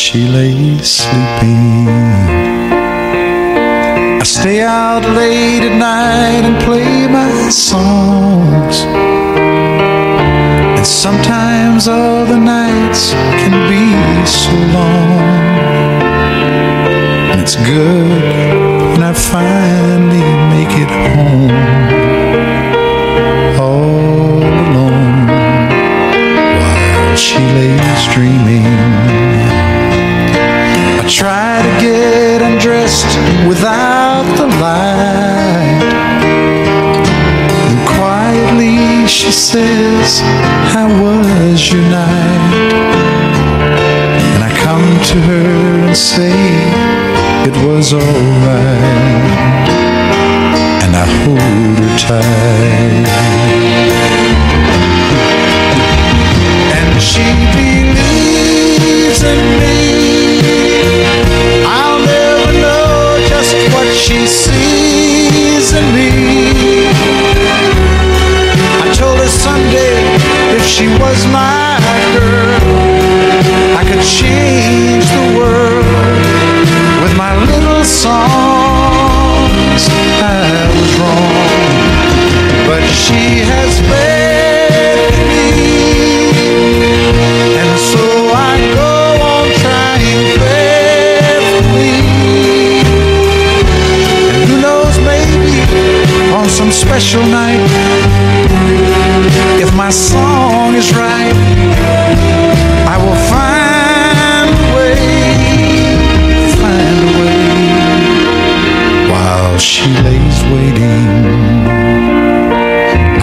she lays sleeping. I stay out late at night and play my songs. And sometimes all the nights can be so long. And it's good when I finally make it home. All alone while she lays dreaming. Try to get undressed without the light. And quietly she says, How was your night? And I come to her and say, It was alright. And I hold her tight. She has in me, and so I go on trying faithfully. And who knows, maybe on some special night, if my song is right,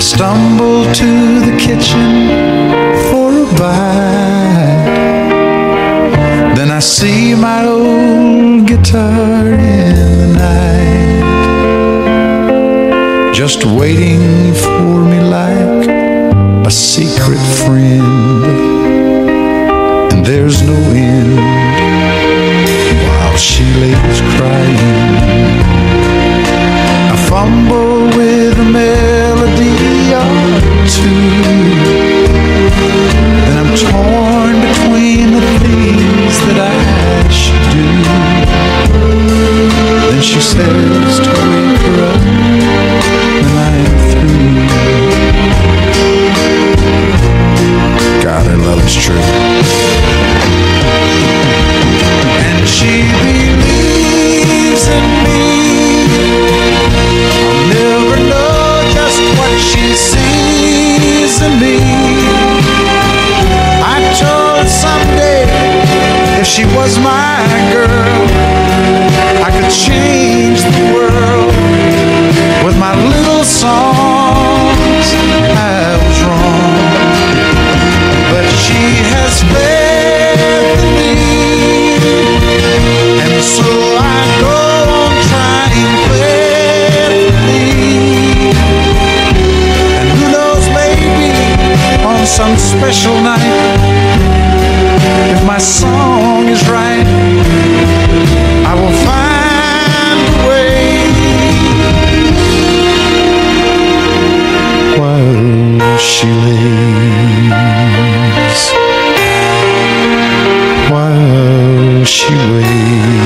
stumble to the kitchen for a bite. Then I see my old guitar in the night, just waiting for me like says to her up when I am through. God, her love is true. And she believes in me. I'll never know just what she sees in me. I told someday if she was my girl, I could change special night, if my song is right, I will find a way. While she lays, while she waits